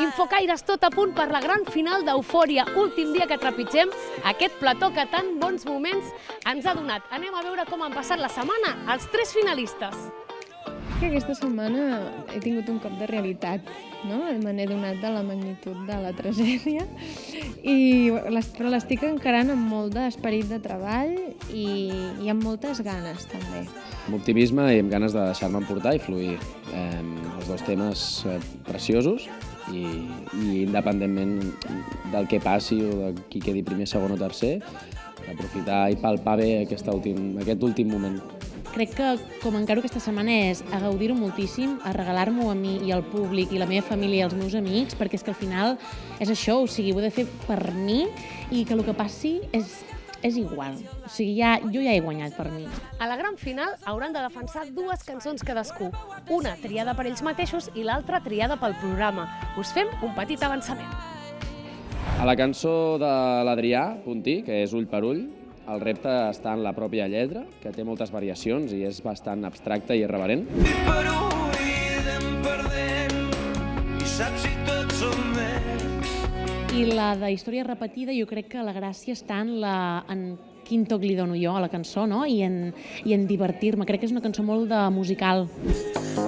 Infocaires tot a punt per la gran final d'Eufòria, últim dia que trepitgem aquest plató que tan bons moments ens ha donat. Anem a veure com han passat la setmana els tres finalistes. que aquesta setmana he tingut un cop de realitat, no? Me n'he donat de la magnitud de la tragèdia, i les, però l'estic encarant amb molt d'esperit de treball i, i amb moltes ganes, també. Amb optimisme i amb ganes de deixar-me emportar i fluir. Eh, els dos temes eh, preciosos i, i independentment del que passi o de qui quedi primer, segon o tercer, aprofitar i palpar bé aquest últim, aquest últim moment. Crec que com encaro aquesta setmana és a gaudir-ho moltíssim, a regalar-m'ho a mi i al públic i la meva família i els meus amics, perquè és que al final és això, o sigui, ho he de fer per mi i que el que passi és, és igual. O sigui, ja, jo ja he guanyat per mi. A la gran final hauran de defensar dues cançons cadascú, una triada per ells mateixos i l'altra triada pel programa. Us fem un petit avançament. A la cançó de l'Adrià Puntí, que és Ull per Ull, el repte està en la pròpia lletra, que té moltes variacions i és bastant abstracta i irreverent. per ull anem perdent i saps si tots som I la de història repetida, jo crec que la gràcia està en, la, en quin toc li dono jo a la cançó, no? I en, i en divertir-me. Crec que és una cançó molt de musical.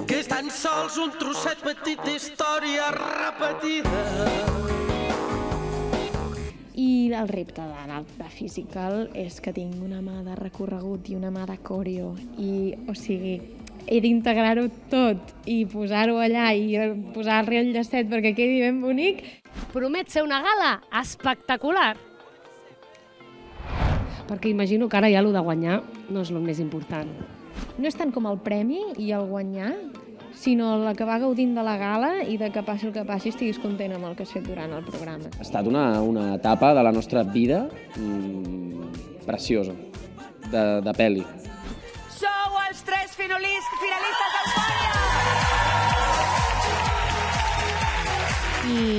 que és tan sols un trosset petit d'història repetida I el repte de, de physical és que tinc una mà de recorregut i una mà de coreo i, o sigui, he d'integrar-ho tot i posar-ho allà i posar-li el llacet perquè quedi ben bonic. Promet ser una gala espectacular. Perquè imagino que ara ja el de guanyar no és el més important. No és tant com el premi i el guanyar, sinó la que va gaudint de la gala i de que passi el que passi estiguis content amb el que has fet durant el programa. Ha estat una, una etapa de la nostra vida mm, preciosa, de, de pel·li. Sou els tres finalistes, finalistes! I, I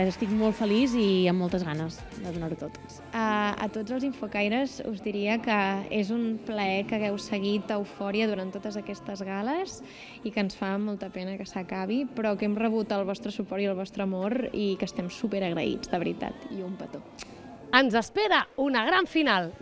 res, estic molt feliç i amb moltes ganes de donar-ho tot. A, a tots els infocaires us diria que és un plaer que hagueu seguit Eufòria durant totes aquestes gales i que ens fa molta pena que s'acabi, però que hem rebut el vostre suport i el vostre amor i que estem super agraïts, de veritat, i un petó. Ens espera una gran final.